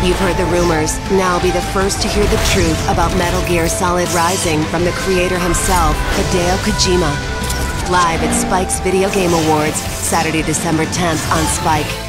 You've heard the rumors. Now be the first to hear the truth about Metal Gear Solid Rising from the creator himself, Hideo Kojima. Live at Spike's Video Game Awards, Saturday, December 10th on Spike.